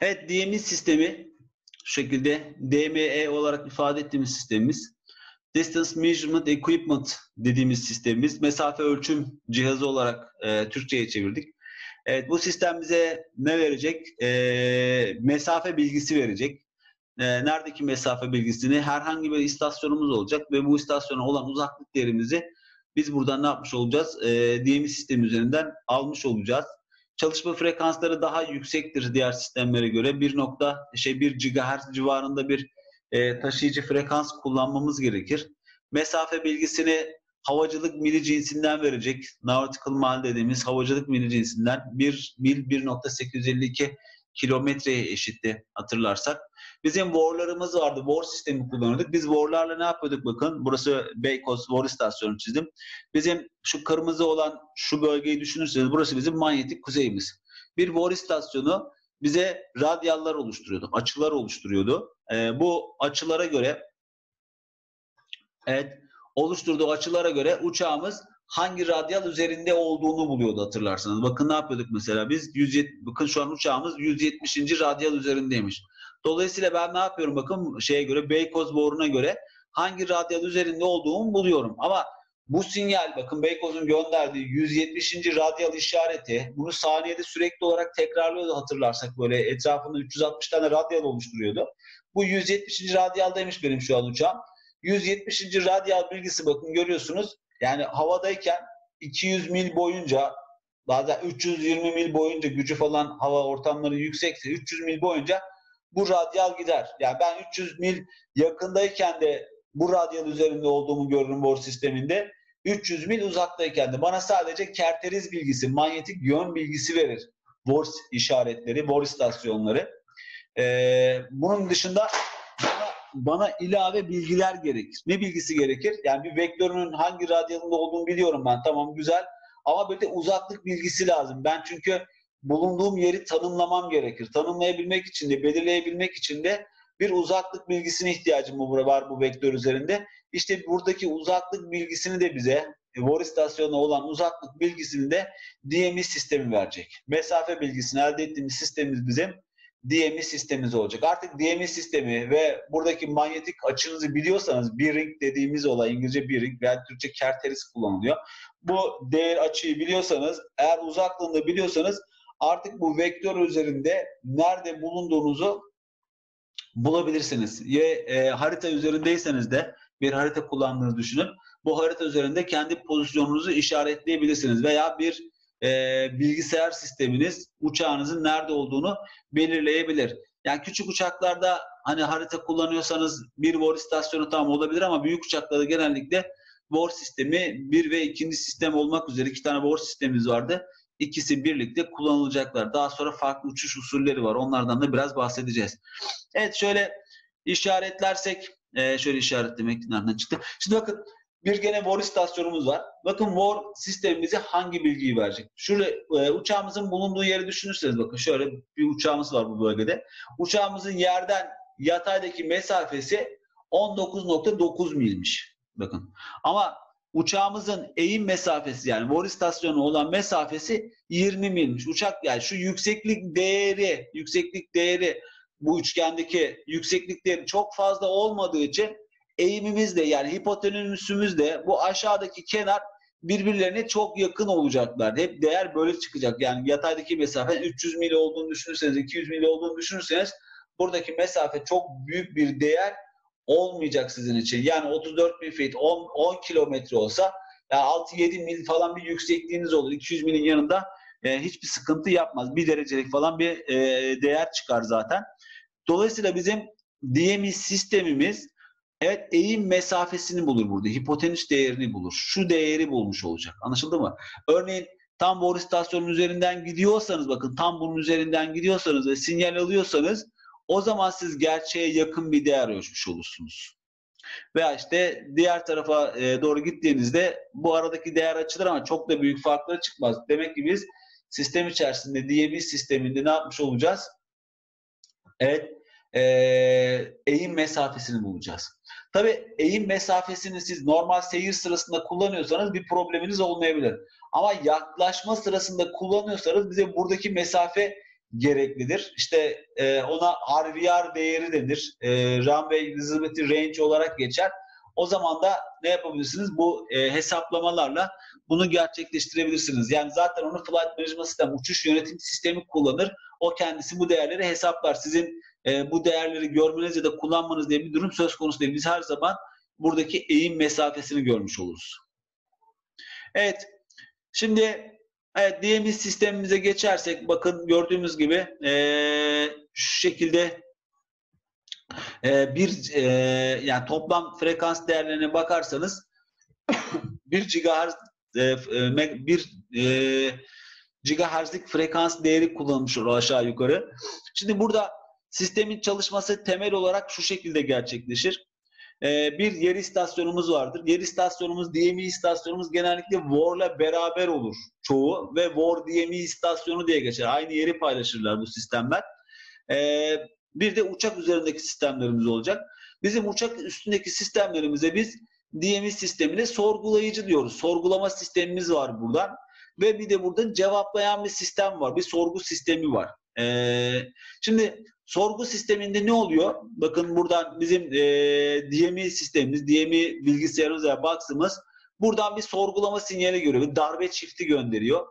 Evet DME sistemi şu şekilde DME olarak ifade ettiğimiz sistemimiz Distance Measurement Equipment dediğimiz sistemimiz mesafe ölçüm cihazı olarak e, Türkçe'ye çevirdik. Evet bu sistem bize ne verecek? E, mesafe bilgisi verecek. E, neredeki mesafe bilgisini herhangi bir istasyonumuz olacak ve bu istasyona olan uzaklık değerimizi biz buradan ne yapmış olacağız? E, DME sistemi üzerinden almış olacağız. Çalışma frekansları daha yüksektir diğer sistemlere göre. 1 nokta şey 1 GHz civarında bir e, taşıyıcı frekans kullanmamız gerekir. Mesafe bilgisini havacılık mili cinsinden verecek. Nautical mile dediğimiz havacılık mili cinsinden 1 mil 1.852 kilometreye eşitti hatırlarsak. Bizim warlarımız vardı. War sistemi kullanıyorduk. Biz warlarla ne yapıyorduk bakın. Burası Beykoz War istasyonu çizdim. Bizim şu kırmızı olan şu bölgeyi düşünürseniz burası bizim manyetik kuzeyimiz. Bir war istasyonu bize radyallar oluşturuyordu. Açılar oluşturuyordu. Ee, bu açılara göre evet oluşturduğu açılara göre uçağımız hangi radyal üzerinde olduğunu buluyordu hatırlarsanız. Bakın ne yapıyorduk mesela biz 170, bakın şu an uçağımız 170. radyal üzerindeymiş. Dolayısıyla ben ne yapıyorum bakın şeye göre Beykoz boruna göre hangi radyal üzerinde olduğumu buluyorum. Ama bu sinyal bakın Beykoz'un gönderdiği 170. radyal işareti bunu saniyede sürekli olarak tekrarlıyordu hatırlarsak böyle etrafında 360 tane radyal oluşturuyordu. Bu 170. radyaldaymış benim şu an uçağım. 170. radyal bilgisi bakın görüyorsunuz. Yani havadayken 200 mil boyunca bazen 320 mil boyunca gücü falan hava ortamları yüksekse 300 mil boyunca bu radyal gider. Yani ben 300 mil yakındayken de bu radyal üzerinde olduğumu görürüm bor sisteminde. 300 mil uzaktayken de bana sadece kerteriz bilgisi, manyetik yön bilgisi verir. Bor işaretleri, bor istasyonları. Ee, bunun dışında bana, ilave bilgiler gerekir. Ne bilgisi gerekir? Yani bir vektörünün hangi radyalında olduğunu biliyorum ben. Tamam güzel. Ama böyle uzaklık bilgisi lazım. Ben çünkü bulunduğum yeri tanımlamam gerekir. Tanımlayabilmek için de, belirleyebilmek için de bir uzaklık bilgisine ihtiyacım var bu vektör üzerinde. İşte buradaki uzaklık bilgisini de bize, Vor istasyonuna olan uzaklık bilgisini de DMI sistemi verecek. Mesafe bilgisini elde ettiğimiz sistemimiz bizim DMI sistemimiz olacak. Artık DMI sistemi ve buradaki manyetik açınızı biliyorsanız bearing dediğimiz olay İngilizce bearing veya Türkçe kerteris kullanılıyor. Bu değer açıyı biliyorsanız eğer uzaklığını biliyorsanız artık bu vektör üzerinde nerede bulunduğunuzu bulabilirsiniz. Ya e, harita üzerindeyseniz de bir harita kullandığınızı düşünün. Bu harita üzerinde kendi pozisyonunuzu işaretleyebilirsiniz veya bir e, bilgisayar sisteminiz uçağınızın nerede olduğunu belirleyebilir. Yani küçük uçaklarda hani harita kullanıyorsanız bir VOR istasyonu tam olabilir ama büyük uçaklarda genellikle VOR sistemi bir ve ikinci sistem olmak üzere iki tane VOR sistemimiz vardı. İkisi birlikte kullanılacaklar. Daha sonra farklı uçuş usulleri var. Onlardan da biraz bahsedeceğiz. Evet şöyle işaretlersek e, şöyle işaretlemek nereden çıktı? Şimdi bakın bir gene VOR istasyonumuz var. Bakın VOR sistemimize hangi bilgiyi verecek? Şöyle e, uçağımızın bulunduğu yeri düşünürseniz bakın şöyle bir uçağımız var bu bölgede. Uçağımızın yerden yataydaki mesafesi 19.9 milmiş. Bakın. Ama uçağımızın eğim mesafesi yani VOR istasyonu olan mesafesi 20 milmiş. Uçak yani şu yükseklik değeri, yükseklik değeri bu üçgendeki yükseklik değeri çok fazla olmadığı için eğimimiz de yani hipotenüsümüz de bu aşağıdaki kenar birbirlerine çok yakın olacaklar. Hep değer böyle çıkacak. Yani yataydaki mesafe 300 mil olduğunu düşünürseniz, 200 mil olduğunu düşünürseniz buradaki mesafe çok büyük bir değer olmayacak sizin için. Yani 34 bin feet 10, 10 kilometre olsa yani 6-7 mil falan bir yüksekliğiniz olur. 200 milin yanında e, hiçbir sıkıntı yapmaz. Bir derecelik falan bir e, değer çıkar zaten. Dolayısıyla bizim DMI sistemimiz evet eğim mesafesini bulur burada. Hipotenüs değerini bulur. Şu değeri bulmuş olacak. Anlaşıldı mı? Örneğin tam boru istasyonunun üzerinden gidiyorsanız bakın tam bunun üzerinden gidiyorsanız ve sinyal alıyorsanız o zaman siz gerçeğe yakın bir değer ölçmüş olursunuz. Veya işte diğer tarafa e, doğru gittiğinizde bu aradaki değer açılır ama çok da büyük farkları çıkmaz. Demek ki biz sistem içerisinde DB sisteminde ne yapmış olacağız? Evet, e, eğim mesafesini bulacağız. Tabi eğim mesafesini siz normal seyir sırasında kullanıyorsanız bir probleminiz olmayabilir. Ama yaklaşma sırasında kullanıyorsanız bize buradaki mesafe gereklidir. İşte e, ona RVR değeri denir. E, Runway Visibility Range olarak geçer. O zaman da ne yapabilirsiniz? Bu e, hesaplamalarla bunu gerçekleştirebilirsiniz. Yani zaten onu Flight Management System, uçuş yönetim sistemi kullanır. O kendisi bu değerleri hesaplar. Sizin e, bu değerleri görmeniz ya da kullanmanız diye bir durum söz konusu değil. Biz her zaman buradaki eğim mesafesini görmüş oluruz. Evet. Şimdi evet DMS sistemimize geçersek bakın gördüğümüz gibi e, şu şekilde e, bir e, yani toplam frekans değerlerine bakarsanız 1 GHz e, bir e, gigahertzlik frekans değeri kullanılmış aşağı yukarı. Şimdi burada sistemin çalışması temel olarak şu şekilde gerçekleşir. E, bir yer istasyonumuz vardır. Yer istasyonumuz, DMI istasyonumuz genellikle WAR'la beraber olur çoğu ve WAR DMI istasyonu diye geçer. Aynı yeri paylaşırlar bu sistemler. E, bir de uçak üzerindeki sistemlerimiz olacak. Bizim uçak üstündeki sistemlerimize biz DMI sistemine sorgulayıcı diyoruz. Sorgulama sistemimiz var buradan. Ve bir de burada cevaplayan bir sistem var. Bir sorgu sistemi var. Ee, şimdi sorgu sisteminde ne oluyor? Bakın buradan bizim e, DMI sistemimiz, DMI bilgisayarımız veya box'ımız buradan bir sorgulama sinyali görüyor. Bir darbe çifti gönderiyor.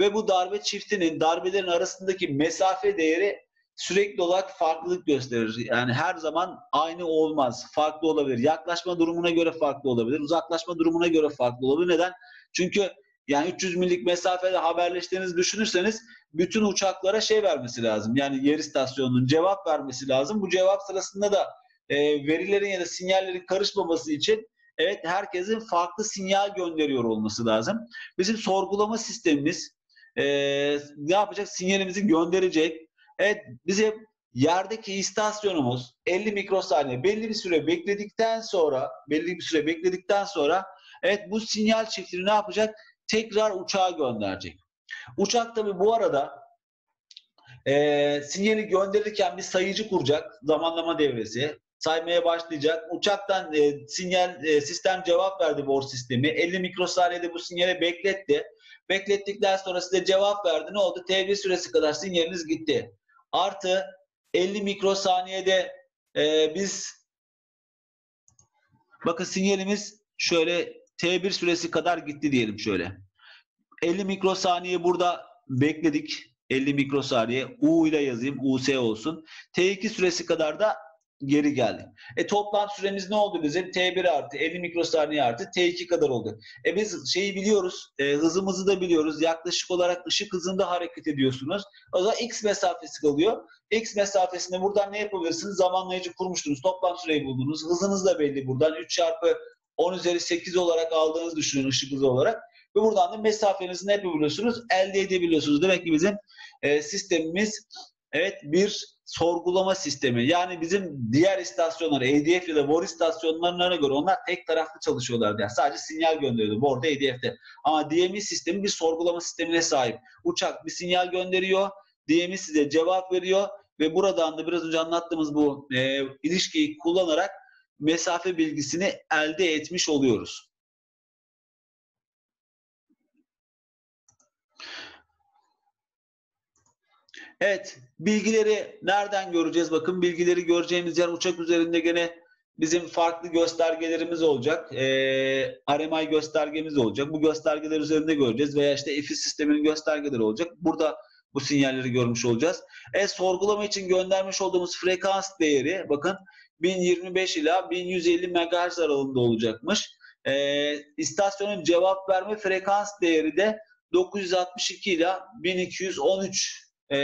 Ve bu darbe çiftinin darbelerin arasındaki mesafe değeri sürekli olarak farklılık gösterir. Yani her zaman aynı olmaz. Farklı olabilir. Yaklaşma durumuna göre farklı olabilir. Uzaklaşma durumuna göre farklı olabilir. Neden? Çünkü yani 300 millik mesafede haberleştiğinizi düşünürseniz bütün uçaklara şey vermesi lazım. Yani yer istasyonunun cevap vermesi lazım. Bu cevap sırasında da e, verilerin ya da sinyallerin karışmaması için evet herkesin farklı sinyal gönderiyor olması lazım. Bizim sorgulama sistemimiz e, ne yapacak? Sinyalimizi gönderecek. Evet bize yerdeki istasyonumuz 50 mikrosaniye belli bir süre bekledikten sonra belli bir süre bekledikten sonra evet bu sinyal çiftini ne yapacak? Tekrar uçağa gönderecek. Uçak tabi bu arada e, sinyali gönderirken bir sayıcı kuracak zamanlama devresi saymaya başlayacak. Uçaktan e, sinyal e, sistem cevap verdi BOR sistemi. 50 mikrosaniyede bu sinyali bekletti. Beklettikten sonra size cevap verdi. Ne oldu? T1 süresi kadar sinyaliniz gitti. Artı 50 mikrosaniyede e, biz bakın sinyalimiz şöyle T1 süresi kadar gitti diyelim şöyle. 50 mikrosaniye burada bekledik. 50 mikrosaniye U ile yazayım. US olsun. T2 süresi kadar da geri geldi. E toplam süremiz ne oldu bizim? T1 artı 50 mikrosaniye artı T2 kadar oldu. E biz şeyi biliyoruz, e, hızımızı da biliyoruz. Yaklaşık olarak ışık hızında hareket ediyorsunuz. O zaman X mesafesi kalıyor. X mesafesinde buradan ne yapabilirsiniz? Zamanlayıcı kurmuştunuz. Toplam süreyi buldunuz. Hızınız da belli buradan. 3 çarpı 10 üzeri 8 olarak aldığınızı düşünün ışık hızı olarak. Ve buradan da mesafenizi ne yapabiliyorsunuz? Elde edebiliyorsunuz. Demek ki bizim e, sistemimiz evet bir sorgulama sistemi. Yani bizim diğer istasyonlar, ADF ya da VOR istasyonlarına göre onlar tek taraflı çalışıyorlar. Yani sadece sinyal gönderiyordu. VOR'da ADF'de. Ama DMI sistemi bir sorgulama sistemine sahip. Uçak bir sinyal gönderiyor. DMI size cevap veriyor ve buradan da biraz önce anlattığımız bu e, ilişkiyi kullanarak mesafe bilgisini elde etmiş oluyoruz. Evet, bilgileri nereden göreceğiz? Bakın bilgileri göreceğimiz yer uçak üzerinde gene bizim farklı göstergelerimiz olacak. Ee, RMI göstergemiz olacak. Bu göstergeler üzerinde göreceğiz veya işte EFI sisteminin göstergeleri olacak. Burada bu sinyalleri görmüş olacağız. E, sorgulama için göndermiş olduğumuz frekans değeri bakın 1025 ila 1150 MHz aralığında olacakmış. E, istasyonun cevap verme frekans değeri de 962 ila 1213 e,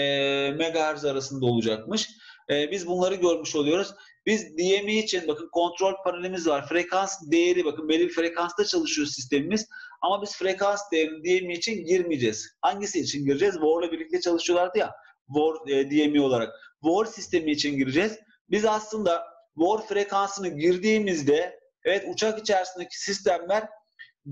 megahertz arasında olacakmış. E, biz bunları görmüş oluyoruz. Biz DMI için bakın kontrol panelimiz var. Frekans değeri bakın belli bir frekansta çalışıyor sistemimiz. Ama biz frekans değerini DMI için girmeyeceğiz. Hangisi için gireceğiz? VOR'la birlikte çalışıyorlardı ya. VOR e, DMI olarak. VOR sistemi için gireceğiz. Biz aslında VOR frekansını girdiğimizde evet uçak içerisindeki sistemler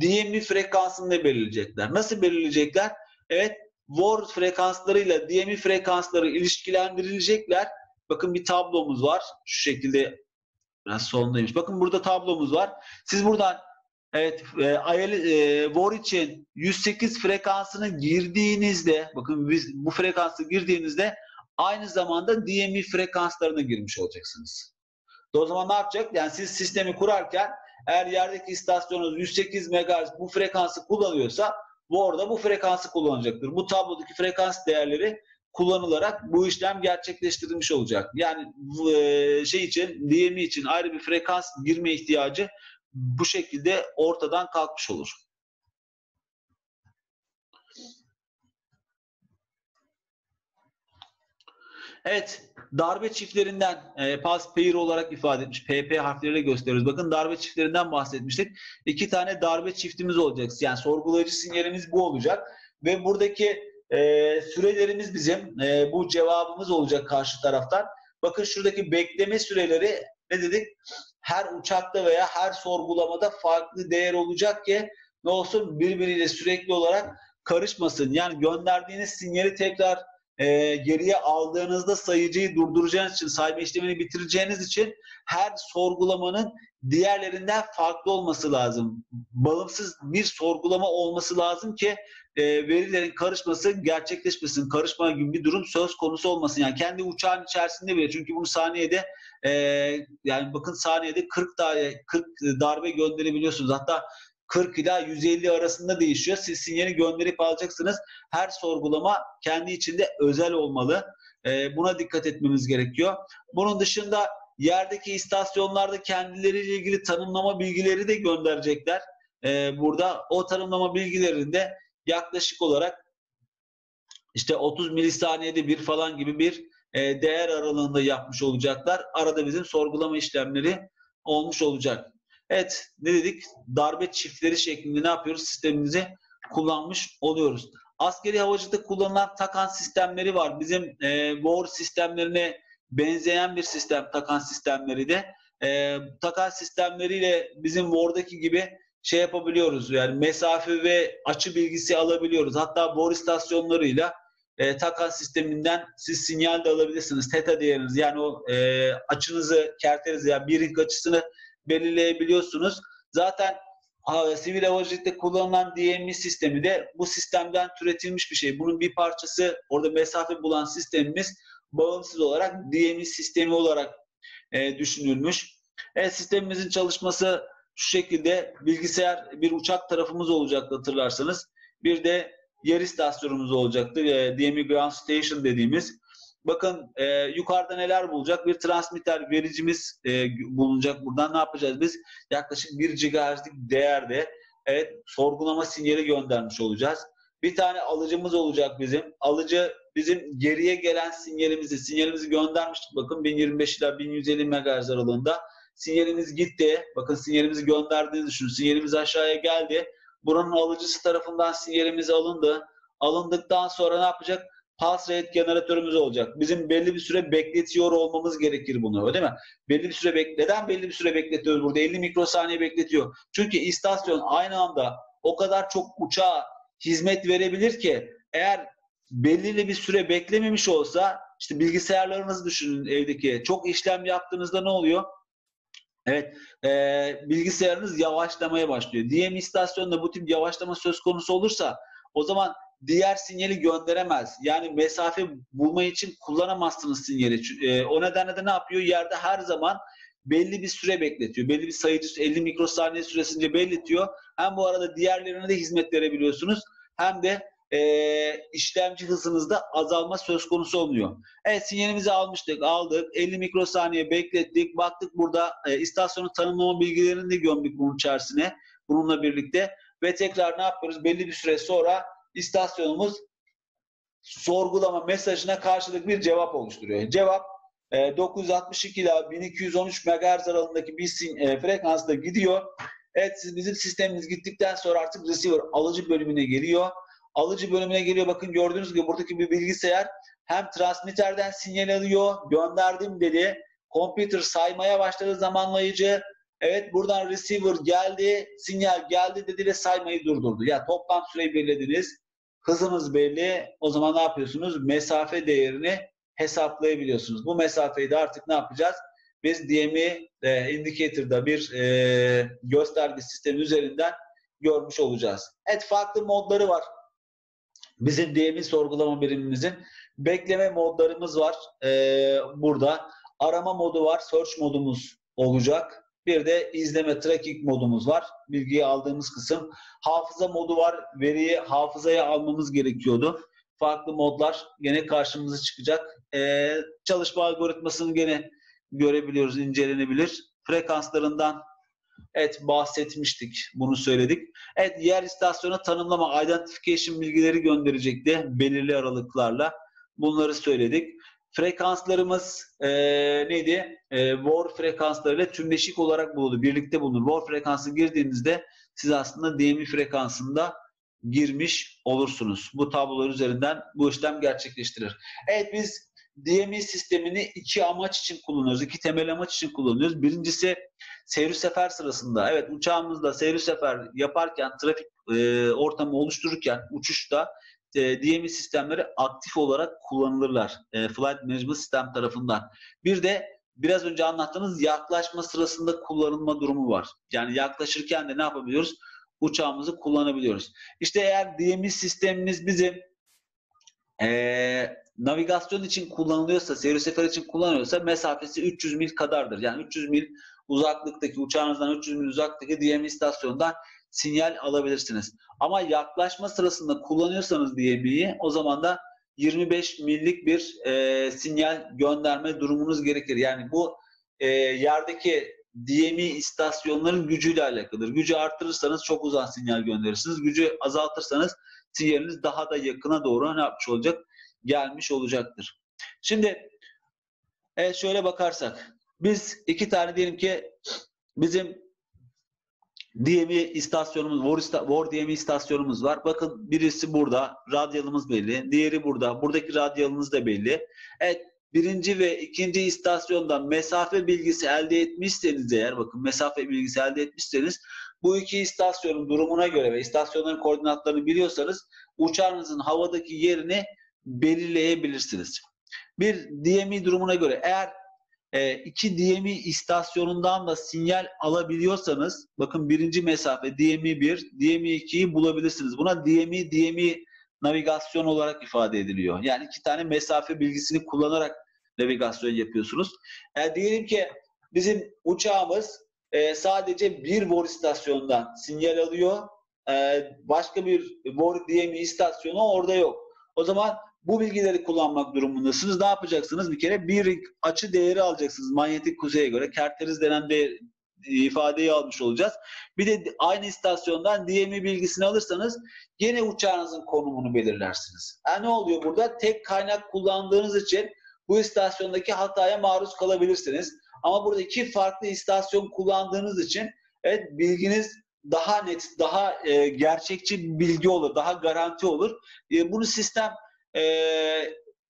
DMI frekansını belirleyecekler. Nasıl belirleyecekler? Evet WAR frekanslarıyla DMI frekansları ilişkilendirilecekler. Bakın bir tablomuz var. Şu şekilde biraz sondaymış. Bakın burada tablomuz var. Siz buradan evet e, e, WAR için 108 frekansını girdiğinizde bakın biz bu frekansı girdiğinizde aynı zamanda DMI frekanslarına girmiş olacaksınız. O zaman ne yapacak? Yani siz sistemi kurarken eğer yerdeki istasyonunuz 108 MHz bu frekansı kullanıyorsa bu orada bu frekansı kullanacaktır. Bu tablodaki frekans değerleri kullanılarak bu işlem gerçekleştirilmiş olacak. Yani e, şey için DMI için ayrı bir frekans girme ihtiyacı bu şekilde ortadan kalkmış olur. Evet, darbe çiftlerinden e, pass pair olarak ifade etmiş. PP harfleriyle gösteriyoruz. Bakın darbe çiftlerinden bahsetmiştik. İki tane darbe çiftimiz olacak. Yani sorgulayıcı sinyalimiz bu olacak. Ve buradaki e, sürelerimiz bizim. E, bu cevabımız olacak karşı taraftan. Bakın şuradaki bekleme süreleri ne dedik? Her uçakta veya her sorgulamada farklı değer olacak ki ne olsun birbiriyle sürekli olarak karışmasın. Yani gönderdiğiniz sinyali tekrar e, geriye aldığınızda sayıcıyı durduracağınız için, sayma işlemini bitireceğiniz için her sorgulamanın diğerlerinden farklı olması lazım. Bağımsız bir sorgulama olması lazım ki e, verilerin karışması gerçekleşmesin. Karışma gibi bir durum söz konusu olmasın. Yani kendi uçağın içerisinde bile çünkü bunu saniyede e, yani bakın saniyede 40 tane 40 darbe gönderebiliyorsunuz. Hatta 40 ila 150 arasında değişiyor. Siz sinyali gönderip alacaksınız. Her sorgulama kendi içinde özel olmalı. E, buna dikkat etmemiz gerekiyor. Bunun dışında yerdeki istasyonlarda kendileriyle ilgili tanımlama bilgileri de gönderecekler. E, burada o tanımlama bilgilerinde yaklaşık olarak işte 30 milisaniyede bir falan gibi bir e, değer aralığında yapmış olacaklar. Arada bizim sorgulama işlemleri olmuş olacak. Evet ne dedik? Darbe çiftleri şeklinde ne yapıyoruz? Sistemimizi kullanmış oluyoruz. Askeri havacılıkta kullanılan takan sistemleri var. Bizim e, WAR sistemlerine benzeyen bir sistem takan sistemleri de. E, takan sistemleriyle bizim WAR'daki gibi şey yapabiliyoruz. Yani mesafe ve açı bilgisi alabiliyoruz. Hatta WAR istasyonlarıyla e, takan sisteminden siz sinyal de alabilirsiniz. Teta değeriniz yani o e, açınızı, kertenizi yani bir açısını belirleyebiliyorsunuz. Zaten sivil havacılıkta kullanılan DMI sistemi de bu sistemden türetilmiş bir şey. Bunun bir parçası orada mesafe bulan sistemimiz bağımsız olarak DMI sistemi olarak e, düşünülmüş. Evet, sistemimizin çalışması şu şekilde bilgisayar bir uçak tarafımız olacaktı hatırlarsanız. Bir de yer istasyonumuz olacaktı. E, DMI Ground Station dediğimiz. Bakın e, yukarıda neler bulacak? Bir transmitter vericimiz e, bulunacak. Buradan ne yapacağız biz? Yaklaşık 1 GHz'lik değerde evet sorgulama sinyali göndermiş olacağız. Bir tane alıcımız olacak bizim. Alıcı bizim geriye gelen sinyalimizi, sinyalimizi göndermiştik. Bakın 1025 ila 1150 MHz aralığında. Sinyalimiz gitti. Bakın sinyalimizi gönderdiğinizi düşünün. Sinyalimiz aşağıya geldi. Buranın alıcısı tarafından sinyalimiz alındı. Alındıktan sonra ne yapacak? Pulse rate generatörümüz olacak. Bizim belli bir süre bekletiyor olmamız gerekir bunu öyle mi? Belli bir süre bek neden belli bir süre bekletiyoruz burada? 50 mikrosaniye bekletiyor. Çünkü istasyon aynı anda o kadar çok uçağa hizmet verebilir ki eğer belirli bir süre beklememiş olsa işte bilgisayarlarınızı düşünün evdeki. Çok işlem yaptığınızda ne oluyor? Evet, e, bilgisayarınız yavaşlamaya başlıyor. DM istasyonunda bu tip yavaşlama söz konusu olursa o zaman diğer sinyali gönderemez. Yani mesafe bulma için kullanamazsınız sinyali. E, o nedenle de ne yapıyor? Yerde her zaman belli bir süre bekletiyor. Belli bir sayıcı 50 mikrosaniye süresince bekletiyor. Hem bu arada diğerlerine de hizmet verebiliyorsunuz. Hem de e, işlemci hızınızda azalma söz konusu olmuyor. Evet sinyalimizi almıştık, aldık. 50 mikrosaniye beklettik. Baktık burada e, istasyonun tanımlama bilgilerini de gömdük bunun içerisine. Bununla birlikte. Ve tekrar ne yapıyoruz? Belli bir süre sonra istasyonumuz sorgulama mesajına karşılık bir cevap oluşturuyor. Cevap e, 962 ile 1213 MHz aralığındaki bir e, frekansla gidiyor. Evet siz bizim sistemimiz gittikten sonra artık receiver alıcı bölümüne geliyor. Alıcı bölümüne geliyor. Bakın gördüğünüz gibi buradaki bir bilgisayar hem transmitterden sinyal alıyor. Gönderdim dedi. Computer saymaya başladı zamanlayıcı. Evet buradan receiver geldi, sinyal geldi dedi ve saymayı durdurdu. Ya toplam süreyi belirlediniz hızınız belli. O zaman ne yapıyorsunuz? Mesafe değerini hesaplayabiliyorsunuz. Bu mesafeyi de artık ne yapacağız? Biz DM'i e, indicator'da bir e, gösterge sistemi üzerinden görmüş olacağız. Evet farklı modları var. Bizim DM'i sorgulama birimimizin Bekleme modlarımız var ee, burada. Arama modu var, search modumuz olacak. Bir de izleme, tracking modumuz var. Bilgiyi aldığımız kısım. Hafıza modu var. Veriyi hafızaya almamız gerekiyordu. Farklı modlar gene karşımıza çıkacak. Ee, çalışma algoritmasını gene görebiliyoruz, incelenebilir. Frekanslarından evet bahsetmiştik, bunu söyledik. Evet, yer istasyonu tanımlama, identification bilgileri gönderecekti belirli aralıklarla. Bunları söyledik. Frekanslarımız e, neydi? E, WAR frekanslarıyla tümleşik olarak bulundu. Birlikte bulunur. WAR frekansı girdiğinizde siz aslında DMI frekansında girmiş olursunuz. Bu tablolar üzerinden bu işlem gerçekleştirir. Evet biz DMI sistemini iki amaç için kullanıyoruz. İki temel amaç için kullanıyoruz. Birincisi seyir sefer sırasında. Evet uçağımızda seyir sefer yaparken trafik e, ortamı oluştururken uçuşta e, DMI sistemleri aktif olarak kullanılırlar. E, Flight Management System tarafından. Bir de biraz önce anlattığınız yaklaşma sırasında kullanılma durumu var. Yani yaklaşırken de ne yapabiliyoruz? Uçağımızı kullanabiliyoruz. İşte eğer DMI sistemimiz bizim e, navigasyon için kullanılıyorsa, seyir sefer için kullanılıyorsa mesafesi 300 mil kadardır. Yani 300 mil uzaklıktaki, uçağınızdan 300 mil uzaktaki DMI istasyonundan sinyal alabilirsiniz. Ama yaklaşma sırasında kullanıyorsanız DMI'yi o zaman da 25 millik bir e, sinyal gönderme durumunuz gerekir. Yani bu e, yerdeki DMI istasyonların gücüyle alakalıdır. Gücü arttırırsanız çok uzak sinyal gönderirsiniz. Gücü azaltırsanız sinyaliniz daha da yakına doğru ne yapmış olacak? Gelmiş olacaktır. Şimdi evet şöyle bakarsak biz iki tane diyelim ki bizim DMI istasyonumuz, War, DMI istasyonumuz var. Bakın birisi burada, radyalımız belli. Diğeri burada, buradaki radyalımız da belli. Evet, birinci ve ikinci istasyondan mesafe bilgisi elde etmişseniz eğer, bakın mesafe bilgisi elde etmişseniz, bu iki istasyonun durumuna göre ve istasyonların koordinatlarını biliyorsanız uçağınızın havadaki yerini belirleyebilirsiniz. Bir DMI durumuna göre eğer e, iki DMI istasyonundan da sinyal alabiliyorsanız bakın birinci mesafe DMI 1, DMI 2'yi bulabilirsiniz. Buna DMI, DMI navigasyon olarak ifade ediliyor. Yani iki tane mesafe bilgisini kullanarak navigasyon yapıyorsunuz. Yani diyelim ki bizim uçağımız e, sadece bir VOR istasyonundan sinyal alıyor. E, başka bir VOR DMI istasyonu orada yok. O zaman bu bilgileri kullanmak durumundasınız. Ne yapacaksınız? Bir kere bir açı değeri alacaksınız manyetik kuzeye göre. Kerteriz denen de ifadeyi almış olacağız. Bir de aynı istasyondan DMI bilgisini alırsanız yine uçağınızın konumunu belirlersiniz. Yani ne oluyor burada? Tek kaynak kullandığınız için bu istasyondaki hataya maruz kalabilirsiniz. Ama burada iki farklı istasyon kullandığınız için evet bilginiz daha net, daha e, gerçekçi bir bilgi olur, daha garanti olur. E, bunu sistem e,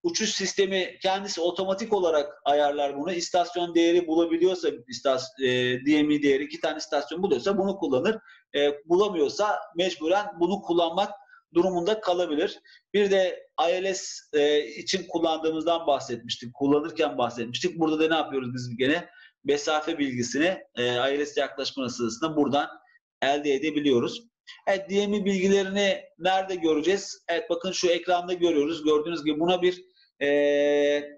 uçuş sistemi kendisi otomatik olarak ayarlar bunu. İstasyon değeri bulabiliyorsa istasyon, e, DMI değeri iki tane istasyon buluyorsa bunu kullanır. E, bulamıyorsa mecburen bunu kullanmak durumunda kalabilir. Bir de ILS e, için kullandığımızdan bahsetmiştik. Kullanırken bahsetmiştik. Burada da ne yapıyoruz biz gene? Mesafe bilgisini e, ILS yaklaşma sırasında buradan elde edebiliyoruz. Evet DMI bilgilerini nerede göreceğiz? Evet bakın şu ekranda görüyoruz. Gördüğünüz gibi buna bir e,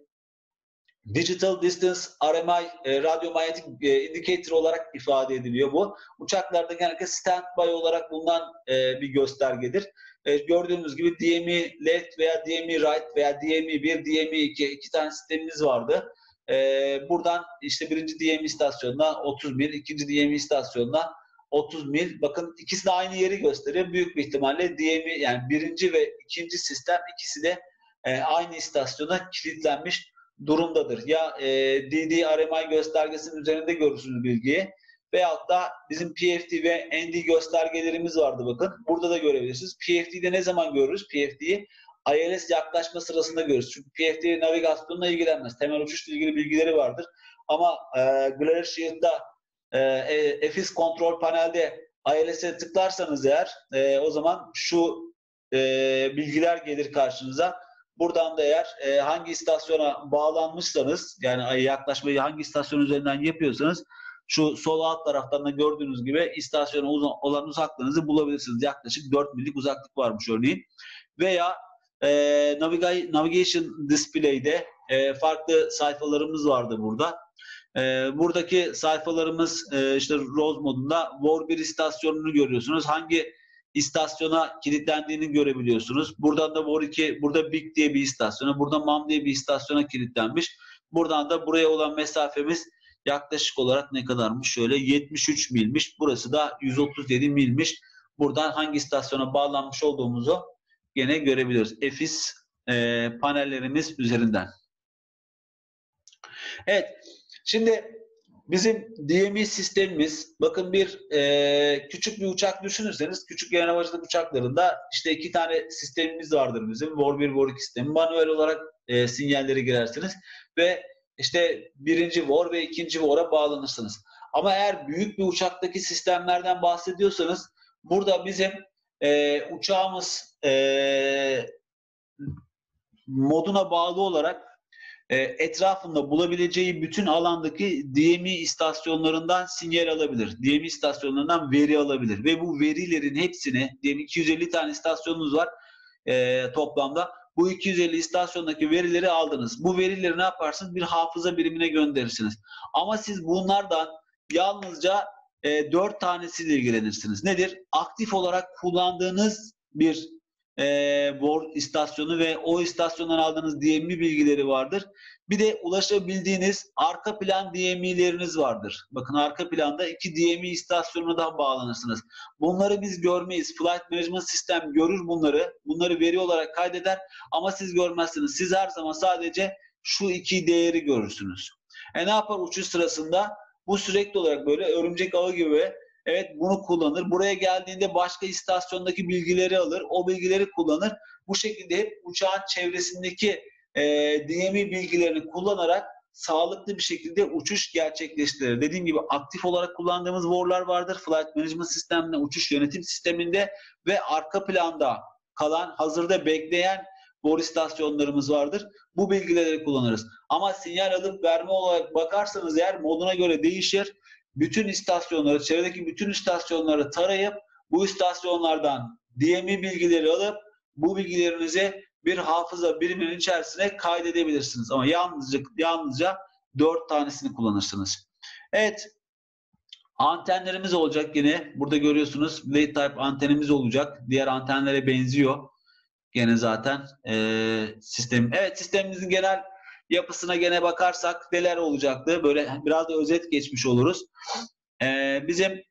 Digital Distance RMI e, radyomanyetik e, indicator olarak ifade ediliyor bu. Uçaklarda genellikle standby olarak bulunan e, bir göstergedir. E, gördüğünüz gibi DMI left veya DMI right veya DMI 1, DMI 2 iki tane sistemimiz vardı. E, buradan işte birinci DMI istasyonuna 31, ikinci DMI istasyonuna 30 mil. Bakın ikisi de aynı yeri gösteriyor. Büyük bir ihtimalle DMI yani birinci ve ikinci sistem ikisi de e, aynı istasyona kilitlenmiş durumdadır. Ya e, DD RMI göstergesinin üzerinde görürsünüz bilgiyi veyahut da bizim PFD ve ND göstergelerimiz vardı bakın. Burada da görebilirsiniz. PFD'de ne zaman görürüz? PFD'yi ILS yaklaşma sırasında görürüz. Çünkü PFD navigasyonla ilgilenmez. Temel uçuşla ilgili bilgileri vardır. Ama e, Glare e, EFIS kontrol panelde ILS'e tıklarsanız eğer e, o zaman şu e, bilgiler gelir karşınıza. Buradan da eğer e, hangi istasyona bağlanmışsanız yani yaklaşmayı hangi istasyon üzerinden yapıyorsanız şu sol alt taraftan da gördüğünüz gibi istasyona olan uzaklığınızı bulabilirsiniz. Yaklaşık 4 millik uzaklık varmış örneğin. Veya e, Navigation Display'de e, farklı sayfalarımız vardı burada. E, buradaki sayfalarımız e, işte Rose modunda War 1 istasyonunu görüyorsunuz. Hangi istasyona kilitlendiğini görebiliyorsunuz. Buradan da War 2, burada Big diye bir istasyona, burada Mam diye bir istasyona kilitlenmiş. Buradan da buraya olan mesafemiz yaklaşık olarak ne kadarmış? Şöyle 73 milmiş. Burası da 137 milmiş. Buradan hangi istasyona bağlanmış olduğumuzu gene görebiliyoruz. EFIS e, panellerimiz üzerinden. Evet. Şimdi bizim DMI sistemimiz bakın bir e, küçük bir uçak düşünürseniz küçük genel havacılık uçaklarında işte iki tane sistemimiz vardır bizim. VOR 1, VOR 2 sistemi. Manuel olarak e, sinyalleri girersiniz ve işte birinci VOR ve ikinci VOR'a bağlanırsınız. Ama eğer büyük bir uçaktaki sistemlerden bahsediyorsanız burada bizim e, uçağımız e, moduna bağlı olarak etrafında bulabileceği bütün alandaki DMI istasyonlarından sinyal alabilir. DMI istasyonlarından veri alabilir. Ve bu verilerin hepsini, diyelim 250 tane istasyonunuz var e, toplamda. Bu 250 istasyondaki verileri aldınız. Bu verileri ne yaparsınız? Bir hafıza birimine gönderirsiniz. Ama siz bunlardan yalnızca e, 4 tanesiyle ilgilenirsiniz. Nedir? Aktif olarak kullandığınız bir e, bor istasyonu ve o istasyondan aldığınız DMI bilgileri vardır. Bir de ulaşabildiğiniz arka plan DMI'leriniz vardır. Bakın arka planda iki DMI istasyonuna bağlanırsınız. Bunları biz görmeyiz. Flight Management System görür bunları. Bunları veri olarak kaydeder ama siz görmezsiniz. Siz her zaman sadece şu iki değeri görürsünüz. E ne yapar uçuş sırasında? Bu sürekli olarak böyle örümcek ağı gibi Evet bunu kullanır. Buraya geldiğinde başka istasyondaki bilgileri alır. O bilgileri kullanır. Bu şekilde hep uçağın çevresindeki e, DMI bilgilerini kullanarak sağlıklı bir şekilde uçuş gerçekleştirir. Dediğim gibi aktif olarak kullandığımız WAR'lar vardır. Flight Management Sisteminde, uçuş yönetim sisteminde ve arka planda kalan, hazırda bekleyen WAR istasyonlarımız vardır. Bu bilgileri kullanırız. Ama sinyal alıp verme olarak bakarsanız eğer moduna göre değişir bütün istasyonları, çevredeki bütün istasyonları tarayıp bu istasyonlardan DMI bilgileri alıp bu bilgilerinizi bir hafıza biriminin içerisine kaydedebilirsiniz. Ama yalnızca, yalnızca 4 tanesini kullanırsınız. Evet. Antenlerimiz olacak yine. Burada görüyorsunuz Blade Type antenimiz olacak. Diğer antenlere benziyor. Gene zaten e, sistem. Evet sistemimizin genel yapısına gene bakarsak neler olacaktı? Böyle biraz da özet geçmiş oluruz. Ee, bizim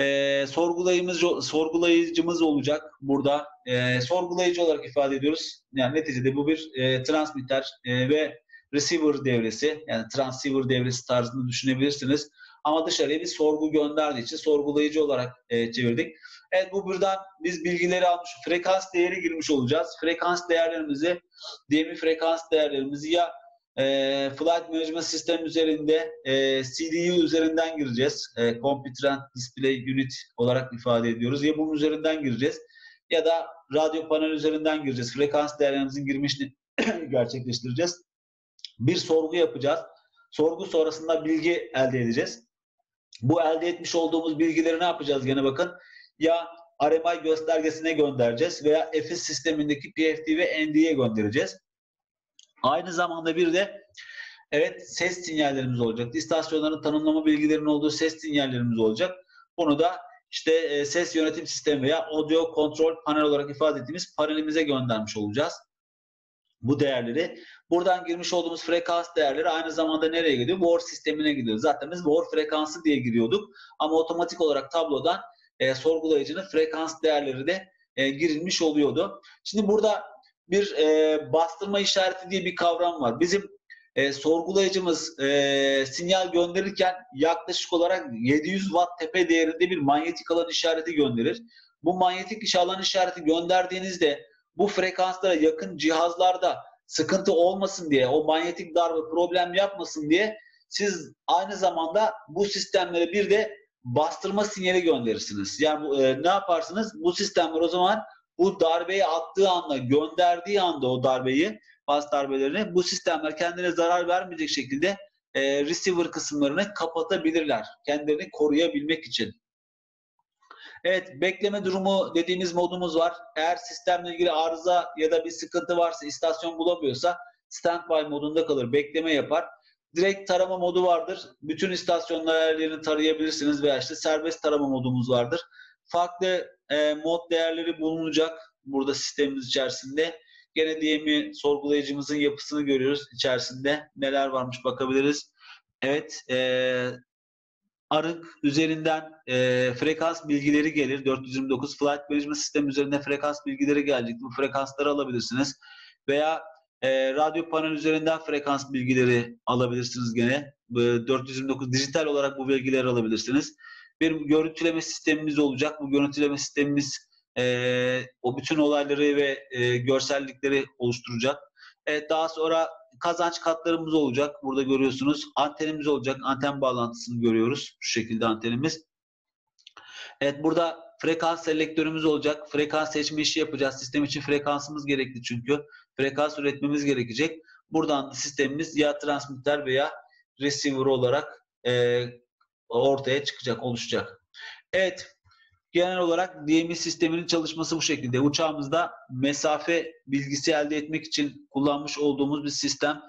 e, sorgulayıcımız, sorgulayıcımız olacak burada. E, sorgulayıcı olarak ifade ediyoruz. Yani neticede bu bir e, transmitter e, ve receiver devresi. Yani transceiver devresi tarzını düşünebilirsiniz. Ama dışarıya bir sorgu gönderdiği için sorgulayıcı olarak e, çevirdik. Evet bu buradan biz bilgileri almış, frekans değeri girmiş olacağız. Frekans değerlerimizi, DMI frekans değerlerimizi ya e, Flight Management System üzerinde e, CDU üzerinden gireceğiz. E, Computer and Display Unit olarak ifade ediyoruz. Ya bunun üzerinden gireceğiz ya da radyo panel üzerinden gireceğiz. Frekans değerlerimizin girmişini gerçekleştireceğiz. Bir sorgu yapacağız. Sorgu sonrasında bilgi elde edeceğiz. Bu elde etmiş olduğumuz bilgileri ne yapacağız gene bakın. Ya RMI göstergesine göndereceğiz veya EFIS sistemindeki PFD ve ND'ye göndereceğiz. Aynı zamanda bir de evet ses sinyallerimiz olacak. İstasyonların tanımlama bilgilerinin olduğu ses sinyallerimiz olacak. Bunu da işte e, ses yönetim sistemi veya audio control panel olarak ifade ettiğimiz panelimize göndermiş olacağız. Bu değerleri. Buradan girmiş olduğumuz frekans değerleri aynı zamanda nereye gidiyor? WAR sistemine gidiyor. Zaten biz WAR frekansı diye giriyorduk. Ama otomatik olarak tablodan e, sorgulayıcının frekans değerleri de e, girilmiş oluyordu. Şimdi burada bir e, bastırma işareti diye bir kavram var. Bizim e, sorgulayıcımız e, sinyal gönderirken yaklaşık olarak 700 watt tepe değerinde bir manyetik alan işareti gönderir. Bu manyetik alan işareti gönderdiğinizde bu frekanslara yakın cihazlarda sıkıntı olmasın diye, o manyetik darbe problem yapmasın diye siz aynı zamanda bu sistemlere bir de bastırma sinyali gönderirsiniz. Yani e, ne yaparsınız? Bu sistemler o zaman bu darbeyi attığı anda, gönderdiği anda o darbeyi, bas darbelerini bu sistemler kendine zarar vermeyecek şekilde e, receiver kısımlarını kapatabilirler. Kendilerini koruyabilmek için. Evet, bekleme durumu dediğimiz modumuz var. Eğer sistemle ilgili arıza ya da bir sıkıntı varsa, istasyon bulamıyorsa standby modunda kalır, bekleme yapar. Direkt tarama modu vardır. Bütün istasyonlar her yerini tarayabilirsiniz veya işte serbest tarama modumuz vardır. Farklı e, mod değerleri bulunacak burada sistemimiz içerisinde. Gene DM'i sorgulayıcımızın yapısını görüyoruz içerisinde. Neler varmış bakabiliriz. Evet, e, arık üzerinden e, frekans bilgileri gelir. 429 Flight Management Sistem üzerinde frekans bilgileri gelecek. Bu frekansları alabilirsiniz. Veya e, radyo panel üzerinden frekans bilgileri alabilirsiniz gene. E, 429 dijital olarak bu bilgileri alabilirsiniz. Bir görüntüleme sistemimiz olacak. Bu görüntüleme sistemimiz e, o bütün olayları ve e, görsellikleri oluşturacak. Evet, daha sonra kazanç katlarımız olacak. Burada görüyorsunuz. Antenimiz olacak. Anten bağlantısını görüyoruz. Şu şekilde antenimiz. Evet burada frekans selektörümüz olacak. Frekans seçme işi yapacağız. Sistem için frekansımız gerekli çünkü. Frekans üretmemiz gerekecek. Buradan sistemimiz ya transmitter veya receiver olarak e, ortaya çıkacak, oluşacak. Evet. Genel olarak DMI sisteminin çalışması bu şekilde. Uçağımızda mesafe bilgisi elde etmek için kullanmış olduğumuz bir sistem.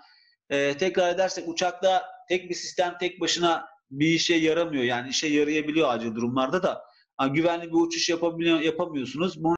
Ee, tekrar edersek uçakta tek bir sistem tek başına bir işe yaramıyor. Yani işe yarayabiliyor acil durumlarda da. Yani güvenli bir uçuş yapabiliyor, yapamıyorsunuz. Bunun